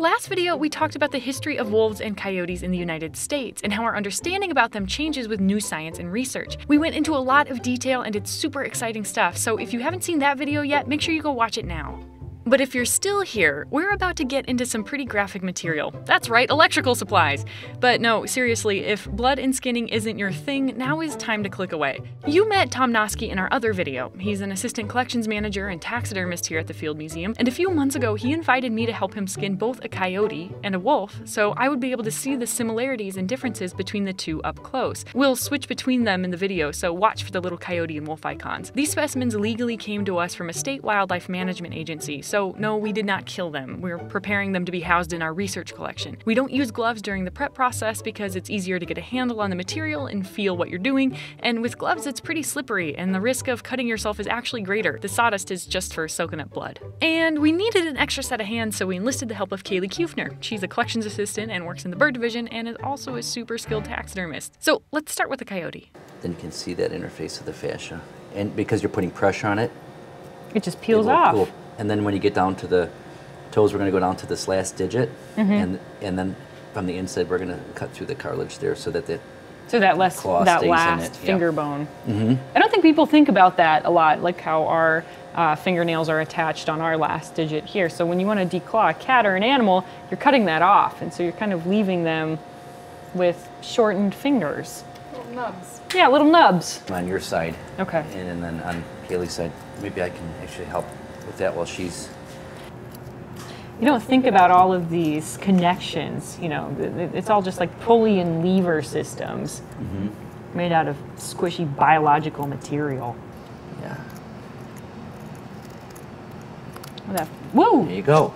last video, we talked about the history of wolves and coyotes in the United States and how our understanding about them changes with new science and research. We went into a lot of detail and it's super exciting stuff, so if you haven't seen that video yet, make sure you go watch it now. But if you're still here, we're about to get into some pretty graphic material. That's right, electrical supplies. But no, seriously, if blood and skinning isn't your thing, now is time to click away. You met Tom Gnoske in our other video. He's an assistant collections manager and taxidermist here at the Field Museum, and a few months ago he invited me to help him skin both a coyote and a wolf, so I would be able to see the similarities and differences between the two up close. We'll switch between them in the video, so watch for the little coyote and wolf icons. These specimens legally came to us from a state wildlife management agency, so no, we did not kill them. We're preparing them to be housed in our research collection. We don't use gloves during the prep process because it's easier to get a handle on the material and feel what you're doing, and with gloves it's pretty slippery and the risk of cutting yourself is actually greater. The sawdust is just for soaking up blood. And we needed an extra set of hands, so we enlisted the help of Kaylee Kufner. She's a collections assistant and works in the bird division and is also a super skilled taxidermist. So let's start with the coyote. Then you can see that interface of the fascia. And because you're putting pressure on it, It just peels it will- off. will- and then when you get down to the toes, we're going to go down to this last digit, Mm-hmm. and and then from the inside, we're going to cut through the cartilage there so that the So that last Claw that stays in last it, yeah. finger bone. I don't think people think about that a lot, like how our uh, fingernails are attached on our last digit here. So when you want to declaw a cat or an animal, you're cutting that off, and so you're kind of leaving them with shortened fingers. Little nubs. Yeah, little nubs. on your side, Okay. and, and then on Kaylee's side, maybe I can actually help with that while she's. You don't think about all of these connections. You know, it's all just like pulley and lever systems mm-hmm. made out of squishy biological material. Yeah. That- Woo! There you go.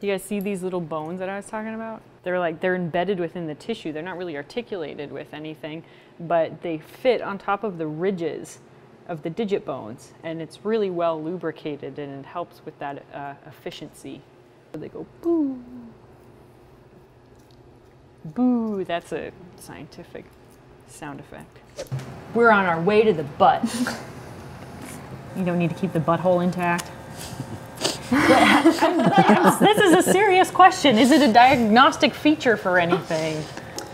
Do you guys see these little bones that I was talking about? They're like they're embedded within the tissue. They're not really articulated with anything, but they fit on top of the ridges of the digit bones, and it's really well lubricated, and it helps with that uh, efficiency. They go boo, boo. That's a scientific sound effect. We're on our way to the butt. you don't need to keep the butthole intact. This is a serious question. Is it a diagnostic feature for anything?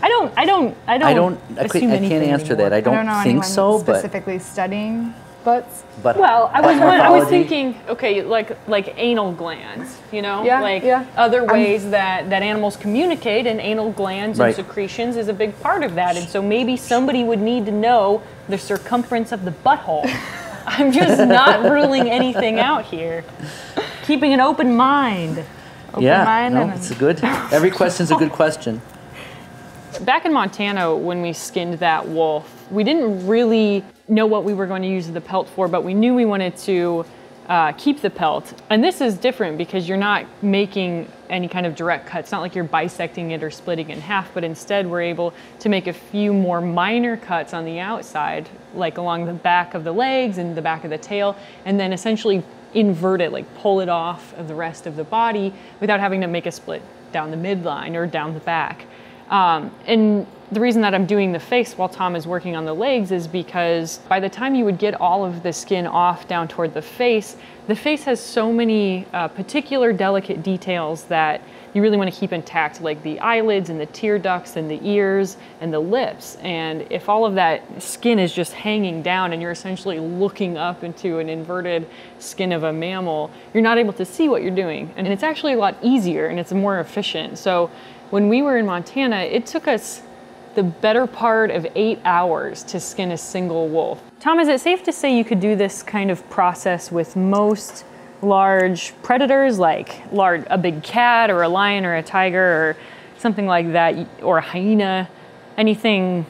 I don't. I don't. I don't. I don't. I, assume can't, I anything can't answer anymore. that. I don't, I don't know think anyone so, but specifically studying butts. but Well, I was. but I was thinking. Okay, like like anal glands. You know, Yeah, like yeah. other ways that that animals communicate, and anal glands Right. and secretions is a big part of that. And so maybe somebody would need to know the circumference of the butthole. I'm just not ruling anything out here. Keeping an open mind. Yeah, mind no, and- it's a good. Every question's a good question. Back in Montana, when we skinned that wolf, we didn't really know what we were going to use the pelt for, but we knew we wanted to uh, keep the pelt. And this is different because you're not making any kind of direct cut. It's not like you're bisecting it or splitting it in half, but instead we're able to make a few more minor cuts on the outside, like along the back of the legs and the back of the tail, and then essentially invert it, like pull it off of the rest of the body without having to make a split down the midline or down the back. Um, and the reason that I'm doing the face while Tom is working on the legs is because by the time you would get all of the skin off down toward the face, the face has so many uh, particular delicate details that you really want to keep intact, like the eyelids and the tear ducts and the ears and the lips. And if all of that skin is just hanging down and you're essentially looking up into an inverted skin of a mammal, you're not able to see what you're doing. And it's actually a lot easier and it's more efficient. So when we were in Montana, it took us the better part of eight hours to skin a single wolf. Tom, is it safe to say you could do this kind of process with most large predators, like large, a big cat or a lion or a tiger or something like that, or a hyena, anything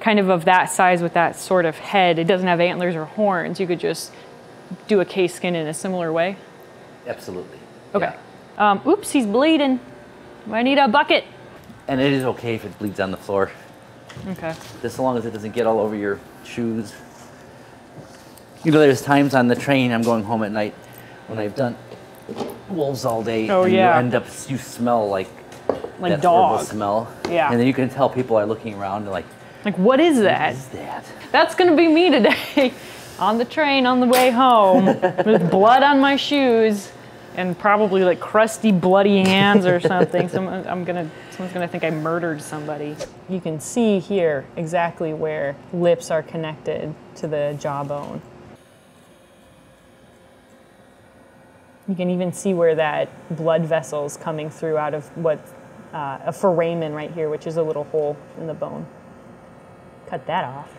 kind of of that size with that sort of head? It doesn't have antlers or horns. You could just do a case skin in a similar way. Absolutely. Okay. Yeah. Um, oops, he's bleeding. I need a bucket. And it is okay if it bleeds on the floor, Okay. just so long as it doesn't get all over your shoes. You know, there's times on the train I'm going home at night when I've done wolves all day, Oh, and yeah. you end up you smell like Like that horrible dog. smell. Yeah. And then you can tell people are looking around and like, Like, what is what that? is that? That's gonna be me today. on the train on the way home with blood on my shoes and probably like crusty, bloody hands or something. Someone, I'm gonna, someone's gonna think I murdered somebody. You can see here exactly where lips are connected to the jawbone. You can even see where that blood vessel's coming through out of what uh, a foramen right here, which is a little hole in the bone. Cut that off.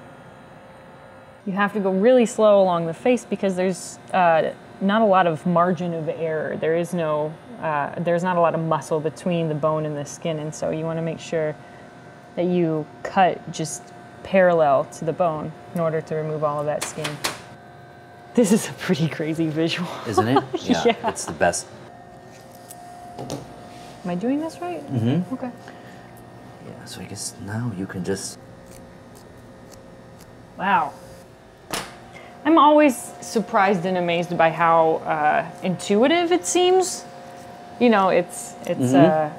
You have to go really slow along the face because there's uh, not a lot of margin of error. There is no, uh, there's not a lot of muscle between the bone and the skin, and so you want to make sure that you cut just parallel to the bone in order to remove all of that skin. This is a pretty crazy visual. Isn't it? Yeah, Yeah. It's the best. Am I doing this right? Mm-hmm. Okay. Yeah, so I guess now you can just. Wow. I'm always surprised and amazed by how uh, intuitive it seems. You know, it's it's uh,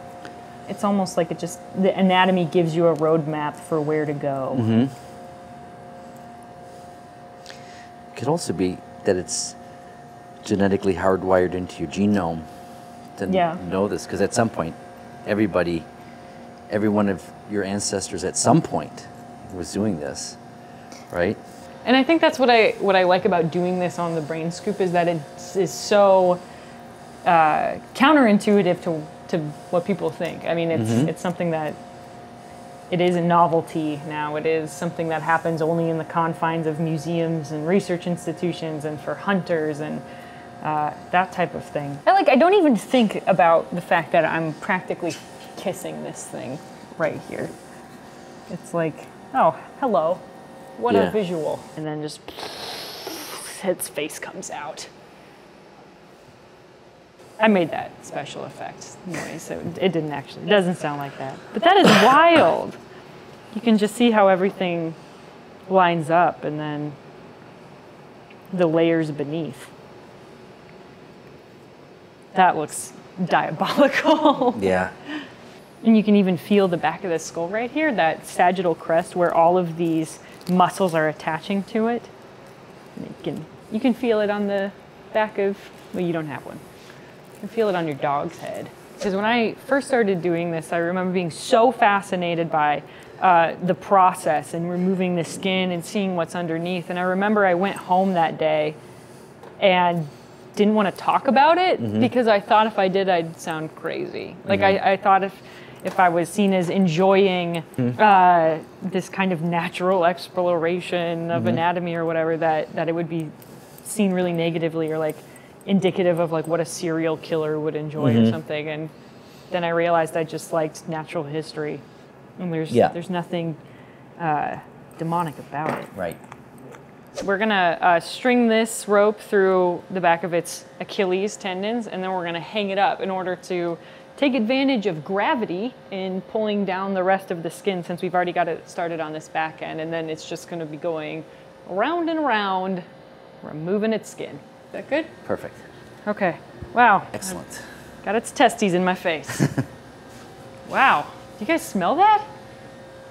it's almost like it just the anatomy gives you a roadmap for where to go. Mm-hmm. It could also be that it's genetically hardwired into your genome to Yeah. know this, because at some point, everybody, every one of your ancestors at some point was doing this, right? And I think that's what I what I like about doing this on the Brain Scoop is that it is so uh, counterintuitive to to what people think. I mean, it's it's something that it is a novelty now. It is something that happens only in the confines of museums and research institutions and for hunters and uh, that type of thing. I like. I don't even think about the fact that I'm practically kissing this thing right here. It's like, oh, hello. What Yeah. a visual. And then just its face comes out. I made that special effect noise, so it didn't actually, it doesn't sound like that. But that is wild. You can just see how everything lines up and then the layers beneath. That looks diabolical. Yeah. And you can even feel the back of the skull right here, that sagittal crest where all of these muscles are attaching to it. And you can you can feel it on the back of well, you don't have one. You can feel it on your dog's head. Because when I first started doing this, I remember being so fascinated by uh, the process and removing the skin and seeing what's underneath. And I remember I went home that day and didn't want to talk about it because I thought if I did, I'd sound crazy. Like I, I thought if if I was seen as enjoying uh, this kind of natural exploration of anatomy or whatever, that that it would be seen really negatively or like indicative of like what a serial killer would enjoy or something. And then I realized I just liked natural history, and there's Yeah. there's nothing uh, demonic about it. Right. We're gonna uh, string this rope through the back of its Achilles tendons, and then we're gonna hang it up in order to take advantage of gravity in pulling down the rest of the skin since we've already got it started on this back end, and then it's just gonna be going around and around, removing its skin. Is that good? Perfect. Okay. Wow. Excellent. Got its testes in my face. wow. Do you guys smell that?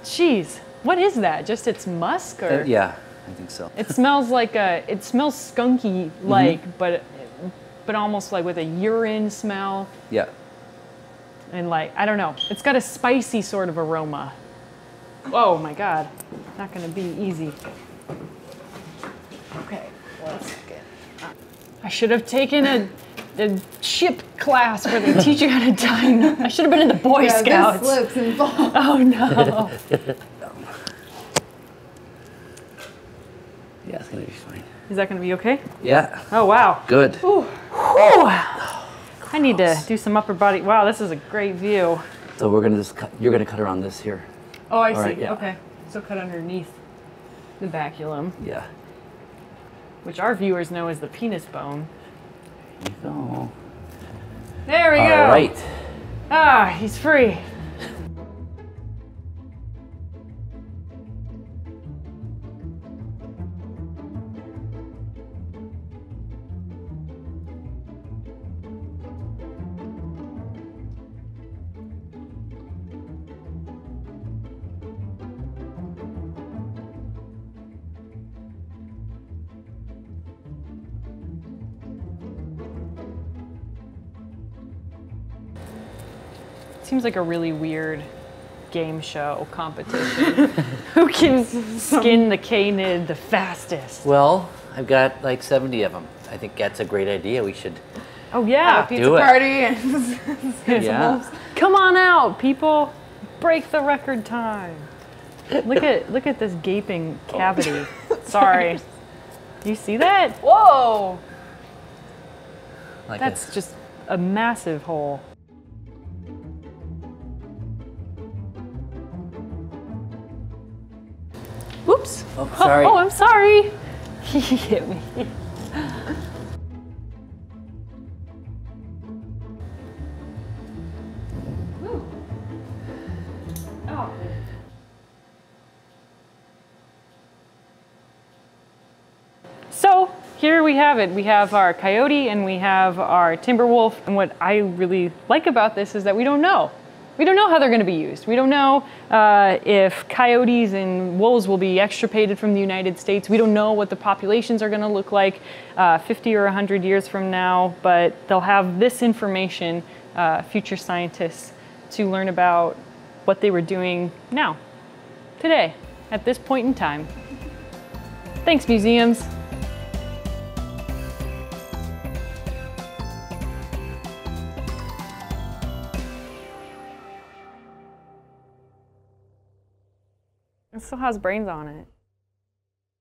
Jeez. What is that? Just its musk or? Uh, yeah, I think so. It smells like a. It smells skunky like, but but almost like with a urine smell Yeah. And like I don't know. It's got a spicy sort of aroma. Oh my god, not gonna be easy. Okay, one second. I should have taken a, a ship class where they teach you how to dine. I should have been in the Boy Yeah, Scouts. this slips and falls. Oh no. Yeah, it's gonna be fine. Is that gonna be okay? Yeah. Oh wow. Good. Whew. I need to do some upper body. Wow, this is a great view. So we're gonna just cut. You're gonna cut around this here. Oh, I All see. right, yeah. Okay. So cut underneath the baculum, Yeah. which our viewers know as the penis bone. There you go. There we All go. right. Ah, he's free. Seems like a really weird game show competition. Who can skin the canid the fastest? Well, I've got like 70 of them. I think that's a great idea. We should. Oh yeah, Pizza Do it. party and Yeah. come on out, people! Break the record time. Look at look at this gaping cavity. Oh. Sorry. You see that? whoa! Like That's just a massive hole. Whoops. a, oh, sorry. Oh, I'm sorry. He hit me. So here we have it. We have our coyote and we have our timber wolf. And what I really like about this is that we don't know. We don't know how they're going to be used. We don't know uh, if coyotes and wolves will be extirpated from the United States. We don't know what the populations are going to look like uh, 50 or 100 years from now, but they'll have this information, uh, future scientists, to learn about what they were doing now, today, at this point in time. Thanks, museums. Still has brains on it.